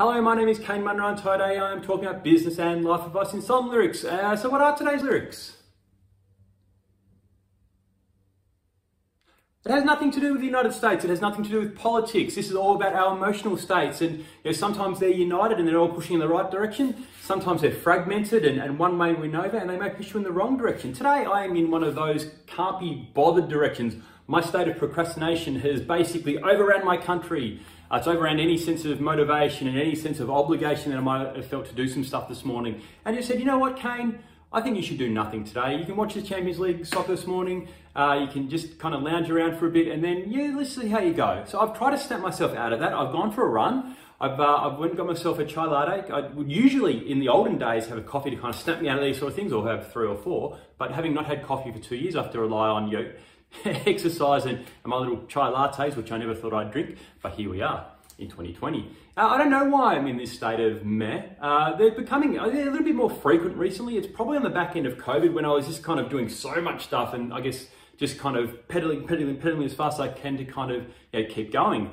Hello, my name is Kane Munro and today I am talking about business and life advice in song lyrics. Uh, so what are today's lyrics? It has nothing to do with the United States. It has nothing to do with politics. This is all about our emotional states. And you know, sometimes they're united and they're all pushing in the right direction. Sometimes they're fragmented and, and one may win over and they may push you in the wrong direction. Today, I am in one of those can't be bothered directions. My state of procrastination has basically overran my country. Uh, it's overran any sense of motivation and any sense of obligation that I might have felt to do some stuff this morning. And you said, you know what, Kane? I think you should do nothing today. You can watch the Champions League soccer this morning. Uh, you can just kind of lounge around for a bit and then, yeah, let's see how you go. So I've tried to snap myself out of that. I've gone for a run. I've, uh, I've went and got myself a chai latte. I would usually, in the olden days, have a coffee to kind of snap me out of these sort of things or have three or four. But having not had coffee for two years, I have to rely on you know, exercise and, and my little chai lattes, which I never thought I'd drink. But here we are in 2020. Uh, I don't know why I'm in this state of meh. Uh, they're becoming uh, they're a little bit more frequent recently. It's probably on the back end of COVID when I was just kind of doing so much stuff and I guess just kind of pedaling, pedaling, pedaling as fast as I can to kind of you know, keep going.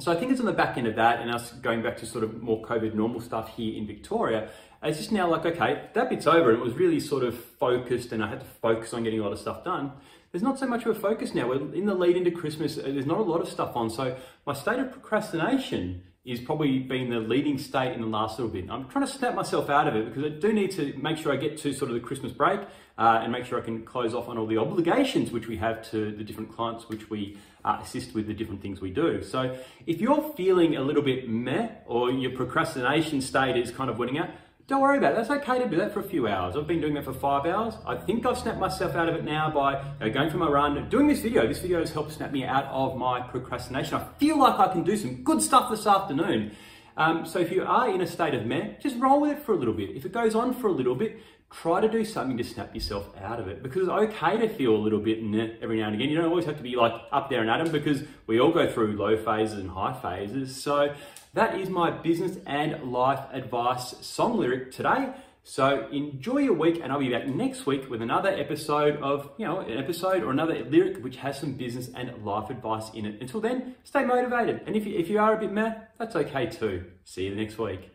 So I think it's on the back end of that and us going back to sort of more COVID normal stuff here in Victoria. It's just now like, okay, that bit's over. It was really sort of focused and I had to focus on getting a lot of stuff done there's not so much of a focus now. We're in the lead into Christmas, there's not a lot of stuff on. So my state of procrastination is probably been the leading state in the last little bit. I'm trying to snap myself out of it because I do need to make sure I get to sort of the Christmas break uh, and make sure I can close off on all the obligations which we have to the different clients which we uh, assist with the different things we do. So if you're feeling a little bit meh or your procrastination state is kind of winning out, don't worry about it. That's okay to do that for a few hours. I've been doing that for five hours. I think I've snapped myself out of it now by you know, going for my run, doing this video. This video has helped snap me out of my procrastination. I feel like I can do some good stuff this afternoon. Um, so if you are in a state of meh, just roll with it for a little bit. If it goes on for a little bit, try to do something to snap yourself out of it because it's okay to feel a little bit and every now and again. You don't always have to be like up there and them because we all go through low phases and high phases. So that is my business and life advice song lyric today. So enjoy your week, and I'll be back next week with another episode of, you know, an episode or another lyric which has some business and life advice in it. Until then, stay motivated. And if you, if you are a bit meh, that's okay too. See you next week.